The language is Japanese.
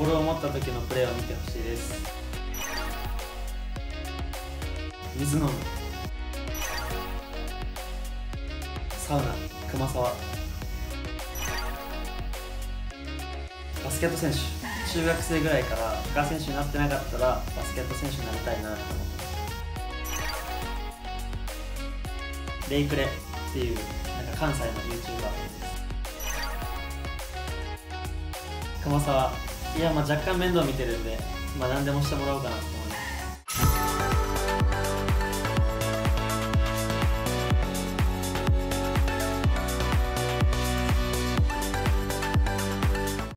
を持った時のプレーを見てほしいです。水飲む。サウナ。熊沢。バスケット選手。中学生ぐらいからサッカー選手になってなかったらバスケット選手になりたいなと思ってレイクレっていうなんか関西の YouTuber です。熊沢。いやまあ若干面倒見てるんでまあ何でもしてもらおうかなと思います。